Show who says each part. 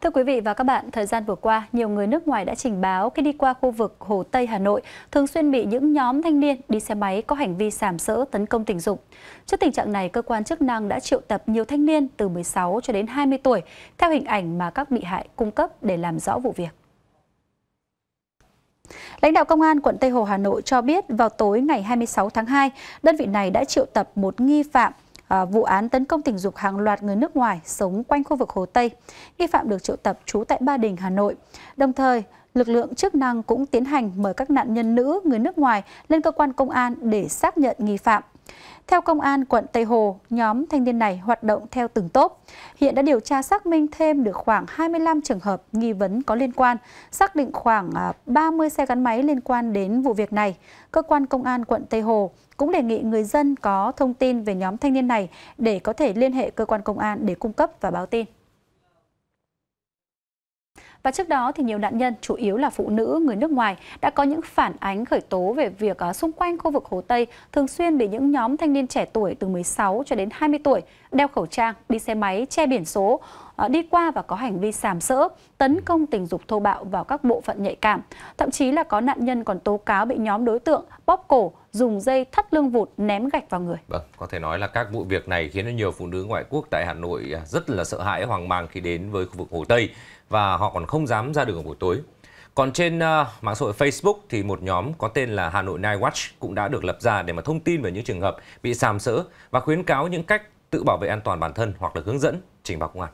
Speaker 1: Thưa quý vị và các bạn, thời gian vừa qua, nhiều người nước ngoài đã trình báo khi đi qua khu vực Hồ Tây Hà Nội thường xuyên bị những nhóm thanh niên đi xe máy có hành vi sàm sỡ tấn công tình dục. Trước tình trạng này, cơ quan chức năng đã triệu tập nhiều thanh niên từ 16 cho đến 20 tuổi theo hình ảnh mà các bị hại cung cấp để làm rõ vụ việc. Lãnh đạo Công an quận Tây Hồ Hà Nội cho biết vào tối ngày 26 tháng 2, đơn vị này đã triệu tập một nghi phạm À, vụ án tấn công tình dục hàng loạt người nước ngoài sống quanh khu vực Hồ Tây. Nghi phạm được triệu tập trú tại Ba Đình, Hà Nội. Đồng thời, lực lượng chức năng cũng tiến hành mời các nạn nhân nữ người nước ngoài lên cơ quan công an để xác nhận nghi phạm. Theo Công an quận Tây Hồ, nhóm thanh niên này hoạt động theo từng tốp. Hiện đã điều tra xác minh thêm được khoảng 25 trường hợp nghi vấn có liên quan, xác định khoảng à, 30 xe gắn máy liên quan đến vụ việc này. Cơ quan Công an quận Tây Hồ cũng đề nghị người dân có thông tin về nhóm thanh niên này để có thể liên hệ cơ quan công an để cung cấp và báo tin. Và trước đó thì nhiều nạn nhân, chủ yếu là phụ nữ, người nước ngoài, đã có những phản ánh khởi tố về việc à, xung quanh khu vực Hồ Tây thường xuyên bị những nhóm thanh niên trẻ tuổi từ 16 cho đến 20 tuổi đeo khẩu trang, đi xe máy, che biển số, à, đi qua và có hành vi sàm sỡ, tấn công tình dục thô bạo vào các bộ phận nhạy cảm. Thậm chí là có nạn nhân còn tố cáo bị nhóm đối tượng bóp cổ, dùng dây thắt lưng vụt ném gạch vào người.
Speaker 2: Vâng, có thể nói là các vụ việc này khiến cho nhiều phụ nữ ngoại quốc tại Hà Nội rất là sợ hãi hoang mang khi đến với khu vực Hồ Tây và họ còn không dám ra đường vào buổi tối. Còn trên uh, mạng xã hội Facebook thì một nhóm có tên là Hà Nội Night Watch cũng đã được lập ra để mà thông tin về những trường hợp bị sàm sỡ và khuyến cáo những cách tự bảo vệ an toàn bản thân hoặc là hướng dẫn trình báo công an.